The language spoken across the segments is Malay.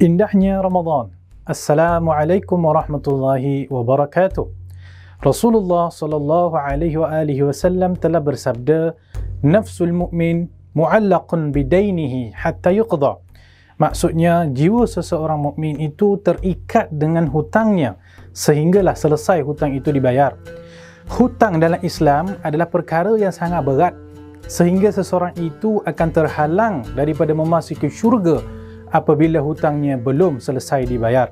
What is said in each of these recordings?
Indahnya Ramadan. Assalamualaikum warahmatullahi wabarakatuh. Rasulullah sallallahu alaihi wasallam telah bersabda, "Nafsul mu'min mu'allaqun bidainihi hatta yuqda." Maksudnya, jiwa seseorang mukmin itu terikat dengan hutangnya sehinggalah selesai hutang itu dibayar. Hutang dalam Islam adalah perkara yang sangat berat sehingga seseorang itu akan terhalang daripada memasuki syurga apabila hutangnya belum selesai dibayar.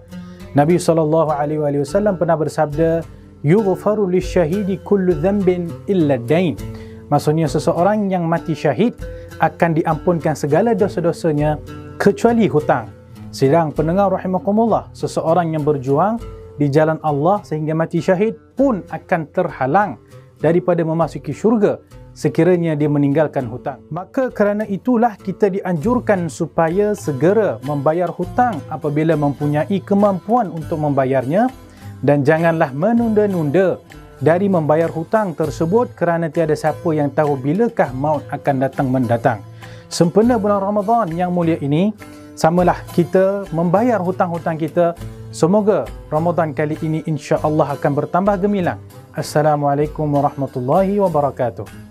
Nabi SAW pernah bersabda, Yughfaru lisyahidi kullu dhanbin illa dain. Maksudnya seseorang yang mati syahid akan diampunkan segala dosa-dosanya kecuali hutang. Sedang pendengar rahimakumullah, seseorang yang berjuang di jalan Allah sehingga mati syahid pun akan terhalang daripada memasuki syurga sekiranya dia meninggalkan hutang. Maka kerana itulah kita dianjurkan supaya segera membayar hutang apabila mempunyai kemampuan untuk membayarnya dan janganlah menunda-nunda dari membayar hutang tersebut kerana tiada siapa yang tahu bilakah maut akan datang mendatang. Sempena bulan Ramadan yang mulia ini, samalah kita membayar hutang-hutang kita. Semoga Ramadan kali ini insya-Allah akan bertambah gemilang. Assalamualaikum warahmatullahi wabarakatuh.